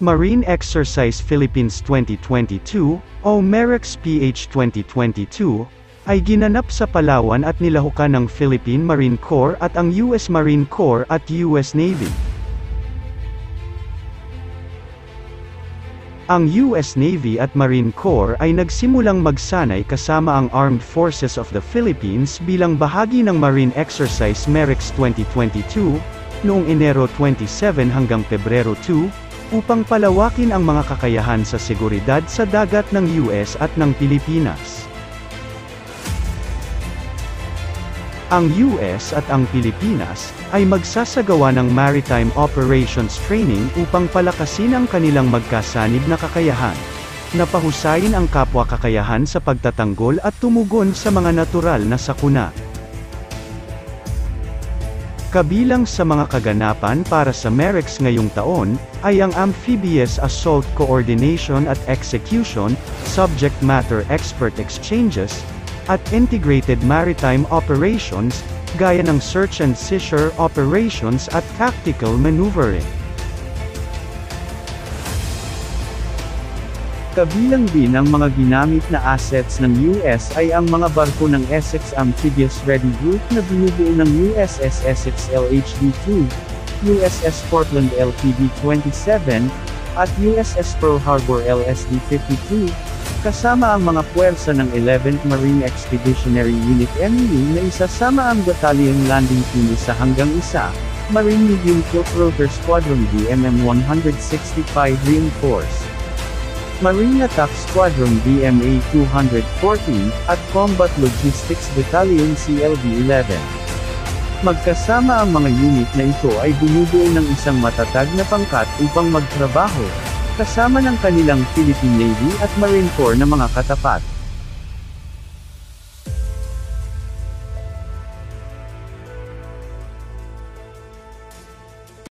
Marine Exercise Philippines 2022, o MEREX PH 2022, ay ginanap sa Palawan at nilahukan ng Philippine Marine Corps at ang US Marine Corps at US Navy. Ang US Navy at Marine Corps ay nagsimulang magsanay kasama ang Armed Forces of the Philippines bilang bahagi ng Marine Exercise MEREX 2022, noong Enero 27 hanggang Pebrero 2, upang palawakin ang mga kakayahan sa seguridad sa dagat ng US at ng Pilipinas. Ang US at ang Pilipinas ay magsasagawa ng Maritime Operations Training upang palakasin ang kanilang magkasanib na kakayahan. Napahusayin ang kapwa kakayahan sa pagtatanggol at tumugon sa mga natural na sakuna. Kabilang sa mga kaganapan para sa MEREX ngayong taon, ay ang Amphibious Assault Coordination at Execution, Subject Matter Expert Exchanges, at Integrated Maritime Operations, gaya ng Search and Seizure Operations at Tactical Maneuvering. Kabilang din ang mga ginamit na assets ng US ay ang mga barko ng Essex Amphibious Ready Group na binubuo ng USS Essex LHD-2, USS Portland LPD-27, at USS Pearl Harbor LSD-52, kasama ang mga puwersa ng 11th Marine Expeditionary Unit MEU na isasama ang Battalion Landing Team isa hanggang isa, Marine Medium Tiltrotor Squadron BMM 165 Reinforced. Marine Attack Squadron BMA 214, at Combat Logistics Battalion CLB-11. Magkasama ang mga unit na ito ay bumubuo ng isang matatag na pangkat upang magtrabaho, kasama ng kanilang Philippine Navy at Marine Corps na mga katapat.